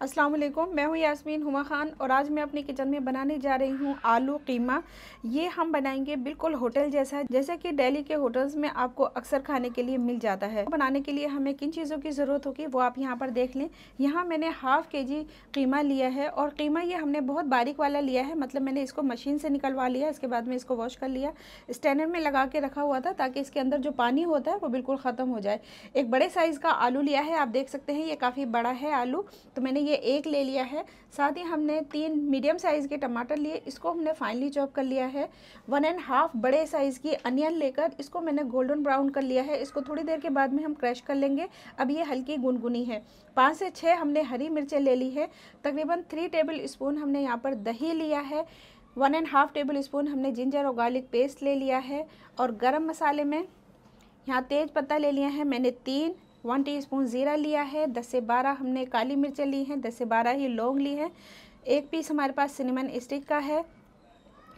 अस्सलाम वालेकुम मैं हूँ यास्मीन हुमा खान और आज मैं अपने किचन में बनाने जा रही हूँ आलू कीमा। ये हम बनाएँगे बिल्कुल होटल जैसा जैसा कि दिल्ली के होटल्स में आपको अक्सर खाने के लिए मिल जाता है। बनाने के लिए हमें किन चीज़ों की ज़रूरत होगी, वो आप यहाँ पर देख लें। यहाँ मैंने हाफ़ के जी कीमा लिया है और कीमा ये हमने बहुत बारीक वाला लिया है मतलब मैंने इसको मशीन से निकलवा लिया, इसके बाद में इसको वॉश कर लिया। स्टैंडर में लगा के रखा हुआ था ताकि इसके अंदर जो पानी होता है वो बिल्कुल ख़त्म हो जाए। एक बड़े साइज़ का आलू लिया है, आप देख सकते हैं ये काफ़ी बड़ा है आलू। तो मैंने ये एक ले लिया है, साथ ही हमने तीन मीडियम साइज़ के टमाटर लिए, इसको हमने फाइनली चॉप कर लिया है। वन एंड हाफ़ बड़े साइज़ की अनियन लेकर, इसको मैंने गोल्डन ब्राउन कर लिया है। इसको थोड़ी देर के बाद में हम क्रश कर लेंगे। अब ये हल्की गुनगुनी है। पाँच से छः हमने हरी मिर्चें ले ली है। तकरीबन थ्री टेबल स्पून हमने यहाँ पर दही लिया है। One and half tablespoon हमने जिंजर और गार्लिक पेस्ट ले लिया है। और गरम मसाले में यहाँ तेज़ पत्ता ले लिया है मैंने तीन। वन टीस्पून ज़ीरा लिया है, दस से बारह हमने काली मिर्चें ली हैं, दस से बारह ही लौंग ली हैं। एक पीस हमारे पास सिनेमन स्टिक का है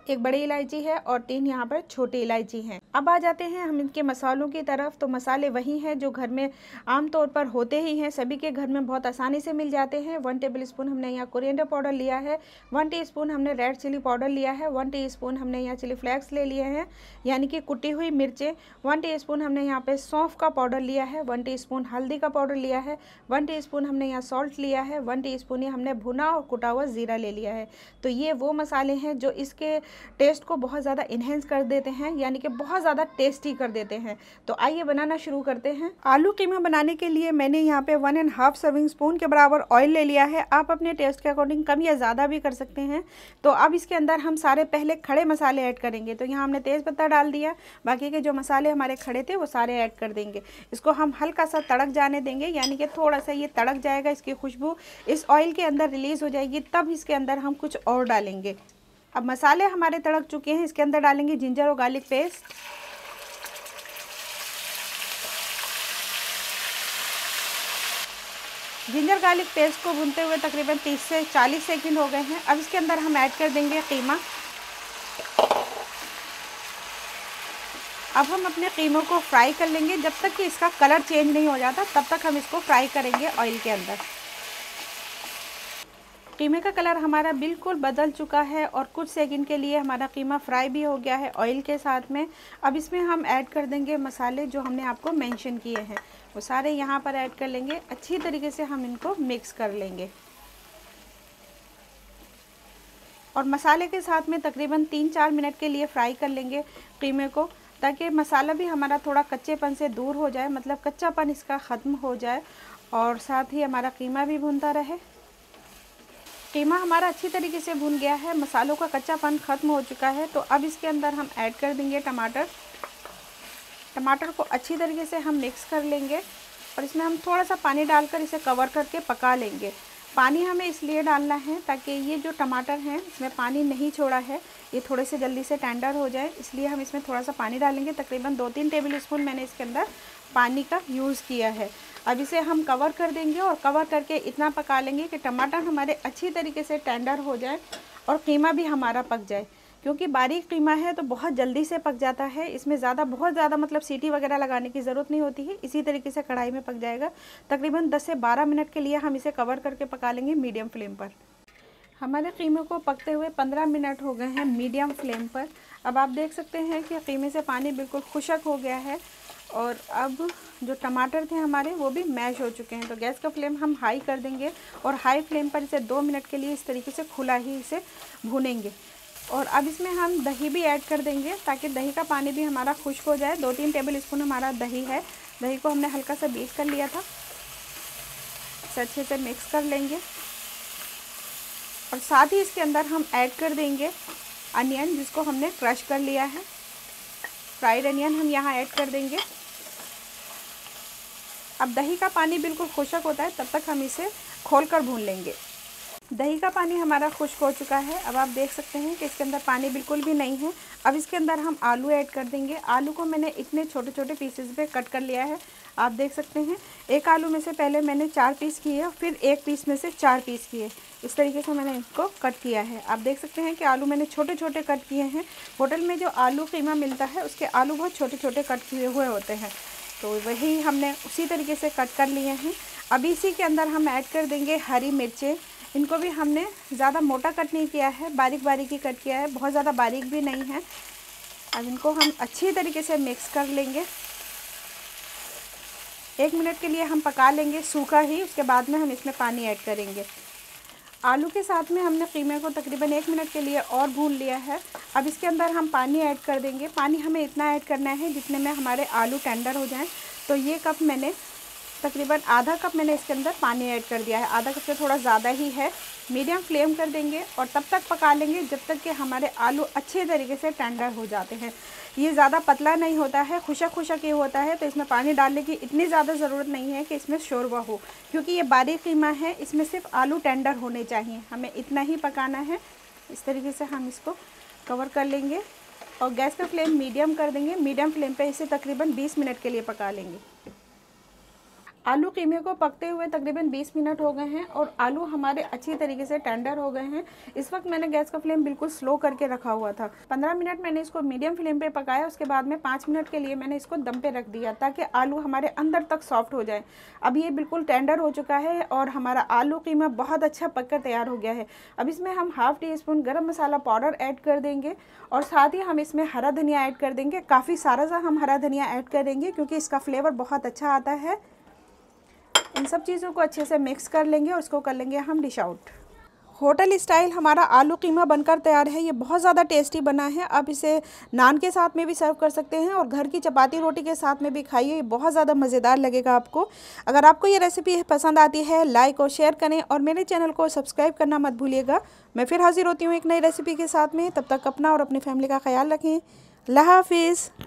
एक बड़ी इलायची है और तीन यहाँ पर छोटी इलायची हैं। अब आ जाते हैं हम इनके मसालों की तरफ़। तो मसाले वही हैं जो घर में आम तौर पर होते ही हैं। सभी के घर में बहुत आसानी से मिल जाते हैं। वन टेबल स्पून हमने यहाँ कोरिएंडर पाउडर लिया है। वन टी स्पून हमने रेड चिली पाउडर लिया है। वन टी स्पून हमने यहाँ चिली फ्लेक्स ले लिए हैं, यानी कि कुटी हुई मिर्चें। वन टी स्पून हमने यहाँ पे सौंफ का पाउडर लिया है। वन टी स्पून हल्दी का पाउडर लिया है। वन टी स्पून हमने यहाँ सॉल्ट लिया है। वन टी स्पून हमने भुना और कुटा हुआ ज़ीरा ले लिया है। तो ये वो मसाले हैं जो इसके टेस्ट को बहुत ज़्यादा इन्हेंस कर देते हैं, यानी कि बहुत ज़्यादा टेस्टी कर देते हैं। तो आइए बनाना शुरू करते हैं। आलू कीमा बनाने के लिए मैंने यहाँ पे one and half serving spoon के बराबर ऑयल ले लिया है। आप अपने टेस्ट के अकॉर्डिंग कम या ज़्यादा भी कर सकते हैं। तो अब इसके अंदर हम सारे पहले खड़े मसाले ऐड करेंगे। तो यहाँ हमने तेज़ पत्ता डाल दिया। बाकी के जो मसाले हमारे खड़े थे, वो सारे ऐड कर देंगे। इसको हम हल्का सा तड़क जाने देंगे, यानी कि थोड़ा सा ये तड़क जाएगा, इसकी खुशबू इस ऑयल के अंदर रिलीज़ हो जाएगी। तब इसके अंदर हम कुछ और डालेंगे। अब मसाले हमारे तड़क चुके हैं, इसके अंदर डालेंगे जिंजर और garlic paste. Ginger garlic paste को भूनते हुए तकरीबन 30 से 40 सेकंड हो गए हैं। अब इसके अंदर हम ऐड कर देंगे कीमा। अब हम अपने कीमों को फ्राई कर लेंगे। जब तक कि इसका कलर चेंज नहीं हो जाता, तब तक हम इसको फ्राई करेंगे ऑयल के अंदर। कीमे का कलर हमारा बिल्कुल बदल चुका है और कुछ सेकंड के लिए हमारा कीमा फ्राई भी हो गया है ऑयल के साथ में। अब इसमें हम ऐड कर देंगे मसाले जो हमने आपको मेंशन किए हैं। वो सारे यहाँ पर ऐड कर लेंगे। अच्छी तरीके से हम इनको मिक्स कर लेंगे। और मसाले के साथ में तकरीबन तीन चार मिनट के लिए फ्राई कर लेंगे कीमे को, ताकि मसाला भी हमारा थोड़ा कच्चेपन से दूर हो जाए मतलब कच्चापन इसका ख़त्म हो जाए और साथ ही हमारा कीमा भी भुनता रहे। कीमा हमारा अच्छी तरीके से भून गया है, मसालों का कच्चापन ख़त्म हो चुका है तो अब इसके अंदर हम ऐड कर देंगे टमाटर। टमाटर को अच्छी तरीके से हम मिक्स कर लेंगे और इसमें हम थोड़ा सा पानी डालकर इसे कवर करके पका लेंगे। पानी हमें इसलिए डालना है ताकि ये जो टमाटर हैं, इसमें पानी नहीं छोड़ा है, ये थोड़े से जल्दी से टेंडर हो जाए। इसलिए हम इसमें थोड़ा सा पानी डालेंगे। तकरीबन दो तीन टेबल स्पून मैंने इसके अंदर पानी का यूज़ किया है। अब इसे हम कवर कर देंगे और कवर करके इतना पका लेंगे कि टमाटर हमारे अच्छी तरीके से टेंडर हो जाए और कीमा भी हमारा पक जाए। क्योंकि बारीक कीमा है तो बहुत जल्दी से पक जाता है। इसमें ज़्यादा, बहुत ज़्यादा मतलब सीटी वगैरह लगाने की ज़रूरत नहीं होती है। इसी तरीके से कढ़ाई में पक जाएगा। तकरीबन 10 से 12 मिनट के लिए हम इसे कवर करके पका लेंगे मीडियम फ्लेम पर। हमारे कीमे को पकते हुए 15 मिनट हो गए हैं मीडियम फ्लेम पर। अब आप देख सकते हैं कि कीमे से पानी बिल्कुल खुशक हो गया है। और अब जो टमाटर थे हमारे, वो भी मैश हो चुके हैं। तो गैस का फ्लेम हम हाई कर देंगे और हाई फ्लेम पर इसे दो मिनट के लिए इस तरीके से खुला ही इसे भूनेंगे। और अब इसमें हम दही भी ऐड कर देंगे ताकि दही का पानी भी हमारा खुश्क हो जाए। दो तीन टेबल स्पून हमारा दही है। दही को हमने हल्का सा बीट कर लिया था। इसे अच्छे से मिक्स कर लेंगे। और साथ ही इसके अंदर हम ऐड कर देंगे अनियन, जिसको हमने क्रश कर लिया है। फ्राइड अनियन हम यहाँ ऐड कर देंगे। अब दही का पानी बिल्कुल खुशक होता है, तब तक हम इसे खोल कर भून लेंगे। दही का पानी हमारा खुश्क हो चुका है। अब आप देख सकते हैं कि इसके अंदर पानी बिल्कुल भी नहीं है। अब इसके अंदर हम आलू ऐड कर देंगे। आलू को मैंने इतने छोटे छोटे पीसेस पे कट कर लिया है। आप देख सकते हैं, एक आलू में से पहले मैंने चार पीस किए फिर एक पीस में से चार पीस किए। इस तरीके से मैंने इसको कट किया है। आप देख सकते हैं कि आलू मैंने छोटे छोटे कट किए हैं। होटल में जो आलू कीमा मिलता है, उसके आलू बहुत छोटे छोटे कट किए हुए होते हैं। तो वही हमने उसी तरीके से कट कर लिए हैं। अब इसी के अंदर हम ऐड कर देंगे हरी मिर्चें। इनको भी हमने ज़्यादा मोटा कट नहीं किया है, बारीक बारीक ही कट किया है। बहुत ज़्यादा बारीक भी नहीं है। अब इनको हम अच्छी तरीके से मिक्स कर लेंगे। एक मिनट के लिए हम पका लेंगे, सूखा ही, उसके बाद में हम इसमें पानी ऐड करेंगे। आलू के साथ में हमने कीमे को तकरीबन एक मिनट के लिए और भून लिया है। अब इसके अंदर हम पानी ऐड कर देंगे। पानी हमें इतना ऐड करना है जितने में हमारे आलू टेंडर हो जाएँ। तो ये कप मैंने तकरीबन आधा कप मैंने इसके अंदर पानी ऐड कर दिया है। आधा कप से थोड़ा ज़्यादा ही है। मीडियम फ्लेम कर देंगे और तब तक पका लेंगे जब तक कि हमारे आलू अच्छे तरीके से टेंडर हो जाते हैं। ये ज़्यादा पतला नहीं होता है खुशक खुशक ये होता है तो इसमें पानी डालने की इतनी ज़्यादा ज़रूरत नहीं है कि इसमें शोरबा हो, क्योंकि ये बारीक कीमा है, इसमें सिर्फ़ आलू टेंडर होने चाहिए। हमें इतना ही पकाना है, इस तरीके से हम इसको कवर कर लेंगे और गैस का फ्लेम मीडियम कर देंगे। मीडियम फ्लेम पे इसे तकरीबन 20 मिनट के लिए पका लेंगे। आलू कीमे को पकते हुए तकरीबन 20 मिनट हो गए हैं और आलू हमारे अच्छी तरीके से टेंडर हो गए हैं। इस वक्त मैंने गैस का फ्लेम बिल्कुल स्लो करके रखा हुआ था। 15 मिनट मैंने इसको मीडियम फ्लेम पे पकाया, उसके बाद में 5 मिनट के लिए मैंने इसको दम पे रख दिया ताकि आलू हमारे अंदर तक सॉफ्ट हो जाए। अब ये बिल्कुल टेंडर हो चुका है और हमारा आलू कीमा बहुत अच्छा पक कर तैयार हो गया है। अब इसमें हम हाफ़ टी स्पून गर्म मसाला पाउडर ऐड कर देंगे और साथ ही हम इसमें हरा धनिया ऐड कर देंगे। काफ़ी सारा सा हम हरा धनिया ऐड करेंगे क्योंकि इसका फ्लेवर बहुत अच्छा आता है। इन सब चीज़ों को अच्छे से मिक्स कर लेंगे और इसको कर लेंगे हम डिश आउट होटल स्टाइल हमारा आलू कीमा बनकर तैयार है। ये बहुत ज़्यादा टेस्टी बना है। आप इसे नान के साथ में भी सर्व कर सकते हैं और घर की चपाती रोटी के साथ में भी खाइए। ये बहुत ज़्यादा मज़ेदार लगेगा आपको। अगर आपको ये रेसिपी पसंद आती है लाइक और शेयर करें और मेरे चैनल को सब्सक्राइब करना मत भूलिएगा। मैं फिर हाजिर होती हूँ एक नई रेसिपी के साथ में। तब तक अपना और अपनी फैमिली का ख्याल रखें। अल्लाह हाफिज़।